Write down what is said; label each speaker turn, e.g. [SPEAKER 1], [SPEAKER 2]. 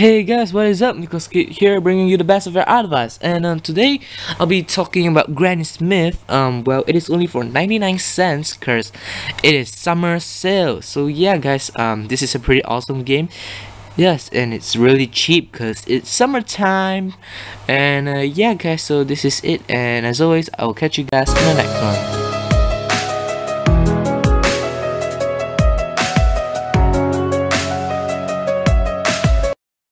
[SPEAKER 1] Hey guys, what is up? Nicholas Kit here, bringing you the best of your advice. And um, today, I'll be talking about Granny Smith. Um, well, it is only for 99 cents because it is summer sale. So yeah, guys, um, this is a pretty awesome game. Yes, and it's really cheap because it's summertime. And uh, yeah, guys, so this is it. And as always, I will catch you guys in the next one.